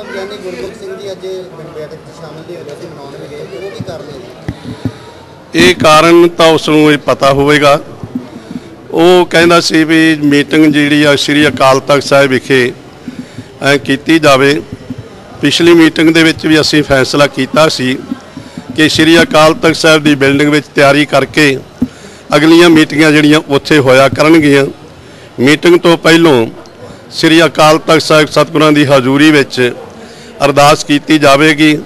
Madam Giani Gurmukh Singh ji ਅੱਜ ਬੈਠਕ 'ਚ ਸ਼ਾਮਲ ਨਹੀਂ ਹੋ ਰਹੇ ਸੀ ਮਨਾਉਣ ਵੀ ਗਏ। ਉਹ ਕੀ ਕਾਰਨ ਇਹ ਕਾਰਨ ਤਾਂ ਉਸ ਨੂੰ ਇਹ ਪਤਾ ਹੋਵੇਗਾ। ਉਹ ਕਹਿੰਦਾ ਸੀ ਵੀ ਮੀਟਿੰਗ ਜਿਹੜੀ ਆ ਸ੍ਰੀ ਅਕਾਲ ਤਖਤ ਸਾਹਿਬ ਵਿਖੇ ਐ ਕੀਤੀ ਜਾਵੇ। ਪਿਛਲੀ ਮੀਟਿੰਗ ਦੇ ਵਿੱਚ ਵੀ ਅਸੀਂ ਫੈਸਲਾ ਕੀਤਾ ਸੀ ਕਿ ਸ੍ਰੀ ਅਕਾਲ ਤਖਤ ਸਾਹਿਬ ਦੀ ਬਿਲਡਿੰਗ ਵਿੱਚ ਤਿਆਰੀ ਕਰਕੇ ਅਗਲੀਆਂ ਮੀਟਿੰਗਾਂ ਜਿਹੜੀਆਂ ਉੱਥੇ ਹੋਇਆ ਕਰਨਗੀਆਂ। ਮੀਟਿੰਗ ਤੋਂ ਪਹਿਲਾਂ ਸ੍ਰੀ ਅਕਾਲ ਤਖਤ ਸਾਹਿਬ ਸਤਿਗੁਰਾਂ ਦੀ ਹਜ਼ੂਰੀ ਵਿੱਚ ਅਰਦਾਸ ਕੀਤੀ ਜਾਵੇਗੀ।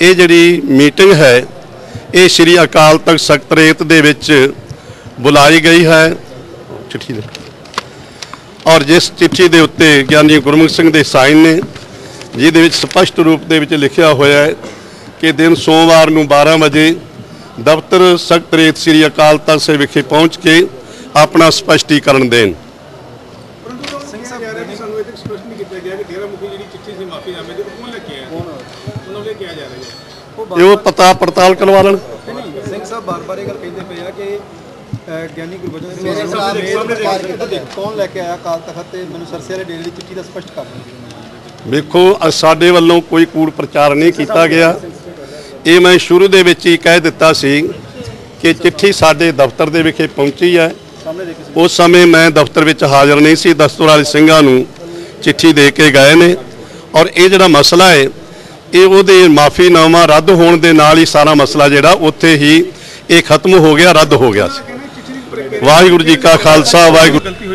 ਇਹ ਜਿਹੜੀ ਮੀਟਿੰਗ ਹੈ, ਇਹ ਸ੍ਰੀ ਅਕਾਲ ਤਖਤ ਸਕੱਤਰੇਤ ਦੇ ਵਿੱਚ ਬੁਲਾਈ ਗਈ ਹੈ। ਚਿੱਠੀ ਦੇ ਔਰ ਜਿਸ ਚਿੱਠੀ ਦੇ ਉੱਤੇ ਗਿਆਨੀ ਗੁਰਮੁਖ ਸਿੰਘ ਦੇ ਸਾਈਨ ਨੇ, ਜਿਹਦੇ ਵਿੱਚ ਸਪਸ਼ਟ ਰੂਪ ਦੇ ਵਿੱਚ ਲਿਖਿਆ ਹੋਇਆ ਹੈ ਕਿ ਦਿਨ ਸੋਮਵਾਰ ਨੂੰ 12 ਵਜੇ ਦਫ਼ਤਰ ਸਕੱਤਰੇਤ ਸ੍ਰੀ ਅਕਾਲ ਤਖਤ ਸਾਹਿਬ ਵਿਖੇ ਪਹੁੰਚ ਕੇ ਆਪਣਾ ਸਪਸ਼ਟੀਕਰਨ ਦੇਣ। ਪਰੰਤੂ ਸਿੰਘ ਸਾਹਿਬ ਕਹਿ ਰਹੇ ਕਿ ਸਾਨੂੰ ਇਹ ਤੱਕ ਸਪਸ਼ਟ ਨਹੀਂ ਕੀਤਾ ਗਿਆ ਕਿ ਡੇਰਾ ਮੁਖੀ ਜਿਹੜੀ ਚਿੱਠੀ ਸੀ ਮਾਫੀਨਾਮੇ ਦੀ ਉਹ ਕੌਣ ਲੈ ਕੇ ਆਇਆ? ਉਹਨਾਂ ਨੂੰ ਲੈ ਕੇ ਆ ਜਾ ਰਿਹਾ ਹੈ। ਇਹ ਉਹ ਪਤਾ ਪੜਤਾਲ ਕਰਵਾ ਲੈਣ। ਨਹੀਂ ਸਿੰਘ ਸਾਹਿਬ ਬਾਰ-ਬਾਰ ਇਹ ਗੱਲ ਕਹਿੰਦੇ ਪਏ ਆ ਕਿ ਗਿਆਨੀ ਗੁਰਬਚਨ ਸਿੰਘ ਸਾਹਿਬ ਕੌਣ ਲੈ ਕੇ ਆਇਆ ਕਾਲ ਤਖਤ ਤੇ ਮੈਨੂੰ ਸਰਸੇ ਵਾਲੇ ਡੇਰੇ ਦੀ ਚਿੱਠੀ ਦਾ ਸਪਸ਼ਟ ਕਰ ਦਿਓ। ਵੇਖੋ ਸਾਡੇ ਵੱਲੋਂ ਕੋਈ ਕੂੜ ਪ੍ਰਚਾਰ ਨਹੀਂ ਕੀਤਾ ਗਿਆ। ਇਹ ਮੈਂ ਸ਼ੁਰੂ ਦੇ ਵਿੱਚ ਹੀ ਕਹਿ ਦਿੱਤਾ ਸੀ ਕਿ ਚਿੱਠੀ ਸਾਡੇ ਦਫ਼ਤਰ ਦੇ ਵਿਖੇ ਪਹੁੰਚੀ ਹੈ। ਉਸ ਸਮੇਂ ਮੈਂ ਦਫ਼ਤਰ ਵਿੱਚ ਹਾਜ਼ਰ ਨਹੀਂ ਸੀ। ਦਸਤੂਰ ਵਾਲੇ ਸਿੰਘਾਂ ਨੂੰ ਚਿੱਠੀ ਦੇ ਕੇ ਗਏ ਨੇ। ਔਰ ਇਹ ਜਿਹੜਾ ਮਸਲਾ ਹੈ, ਇਹ ਉਹਦੇ ਮਾਫੀਨਾਮਾ ਰੱਦ ਹੋਣ ਦੇ ਨਾਲ ਹੀ ਸਾਰਾ ਮਸਲਾ ਜਿਹੜਾ ਉੱਥੇ ਹੀ ਇਹ ਖਤਮ ਹੋ ਗਿਆ, ਰੱਦ ਹੋ ਗਿਆ ਸੀ। ਵਾਹਿਗੁਰੂ ਜੀ ਕਾ ਖਾਲਸਾ, ਵਾਹਿਗੁਰੂ